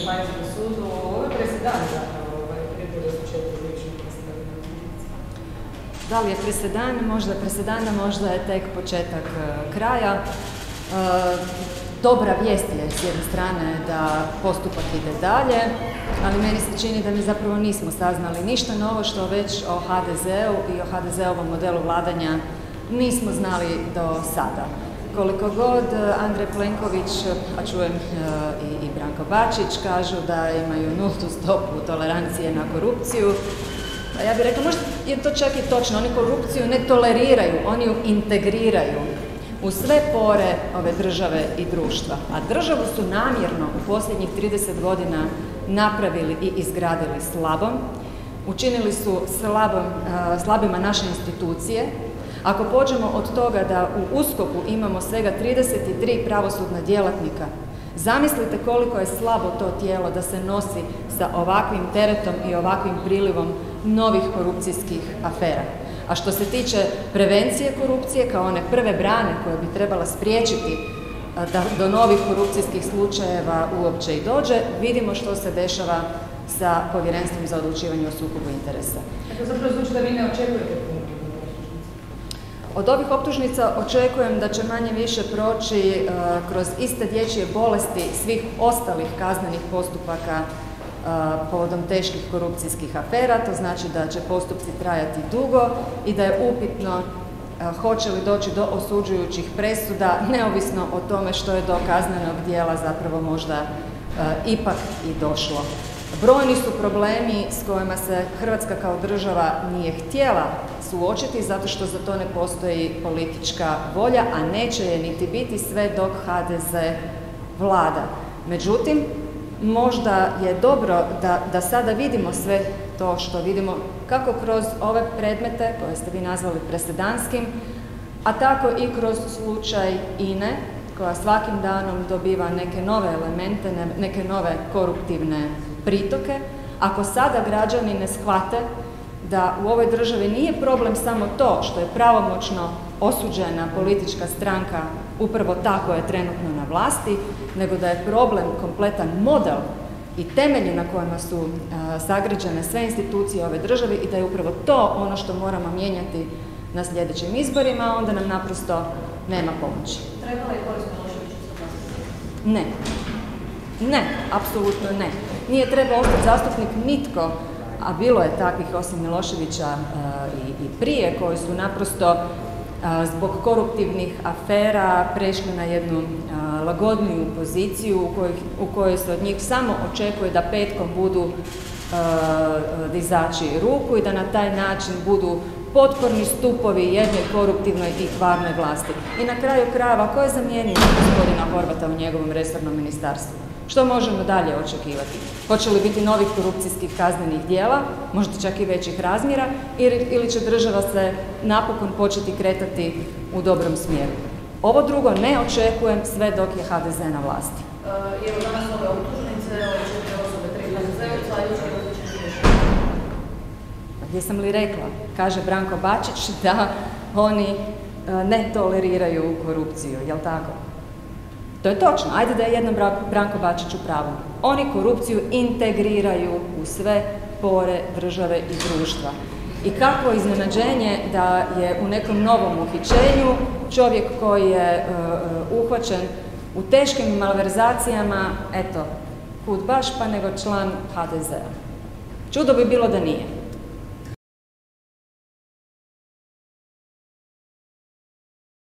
Županijskom sudu, ovo je presedan zapravo, Da li je presedan? Možda je presedan, možda je tek početak e, kraja. E, dobra vijest je s jedne strane da postupak ide dalje, ali meni se čini da mi zapravo nismo saznali ništa novo što već o HDZ-u i o HDZ-ovom modelu vladanja nismo znali do sada. Koliko god e, Andrej Plenković, a čujem e, i, i Branko Bačić, kažu da imaju nultu stopu tolerancije na korupciju, pa ja bih rekla, možda je to čak i točno, oni korupciju ne toleriraju, oni ju integriraju u sve pore ove države i društva. A državu su namjerno u posljednjih 30 godina napravili i izgradili slabom, učinili su slabom, e, slabima naše institucije, ako pođemo od toga da u uskoku imamo svega 33 pravosudna djelatnika, zamislite koliko je slabo to tijelo da se nosi sa ovakvim teretom i ovakvim prilivom novih korupcijskih afera. A što se tiče prevencije korupcije, kao one prve brane koje bi trebala spriječiti da do novih korupcijskih slučajeva uopće i dođe, vidimo što se dešava sa Povjerenstvom za odlučivanje o sukobu interesa. Dakle, zapravo znači da vi ne očekujete od ovih optužnica očekujem da će manje više proći e, kroz iste dječje bolesti svih ostalih kaznenih postupaka e, povodom teških korupcijskih afera, to znači da će postupci trajati dugo i da je upitno e, hoće li doći do osuđujućih presuda, neovisno o tome što je do kaznenog dijela zapravo možda ipak i došlo. Brojni su problemi s kojima se Hrvatska kao država nije htjela suočiti zato što za to ne postoji politička volja, a neće je niti biti sve dok HDZ vlada. Međutim, možda je dobro da, da sada vidimo sve to što vidimo kako kroz ove predmete koje ste vi nazvali presedanskim, a tako i kroz slučaj INE koja svakim danom dobiva neke nove elemente, neke nove koruptivne pritoke, ako sada građani ne shvate da u ovoj državi nije problem samo to što je pravomoćno osuđena politička stranka upravo ta koja je trenutno na vlasti, nego da je problem kompletan model i temelji na kojima su sagrađene sve institucije ove države i da je upravo to ono što moramo mijenjati na sljedećim izborima, onda nam naprosto nema pomoći. Trebala je Ne. Ne, apsolutno ne. Nije trebao ostati zastupnik nitko a bilo je takvih osim Miloševića e, i, prije koji su naprosto e, zbog koruptivnih afera prešli na jednu e, lagodniju poziciju u kojoj, u kojoj se od njih samo očekuje da petkom budu dizači ruku i da na taj način budu potporni stupovi jedne koruptivnoj i kvarnoj vlasti. I na kraju krajeva, ko je zamijenio gospodina Horvata u njegovom resornom ministarstvu? Što možemo dalje očekivati? Hoće li biti novih korupcijskih kaznenih dijela, možda čak i većih razmjera, ili će država se napokon početi kretati u dobrom smjeru? Ovo drugo ne očekujem sve dok je HDZ na vlasti. E, evo danas ove optužnice, ove četiri osobe, tri HDZ-ovca, Gdje sam li rekla? Kaže Branko Bačić da oni e, ne toleriraju korupciju, jel tako? To je točno, ajde da je jednom Branko Bačić u pravu. Oni korupciju integriraju u sve pore države i društva. I kako iznenađenje da je u nekom novom uhićenju čovjek koji je e, e, uhvaćen u teškim malverzacijama, eto, kud baš pa nego član HDZ-a. Čudo bi bilo da nije.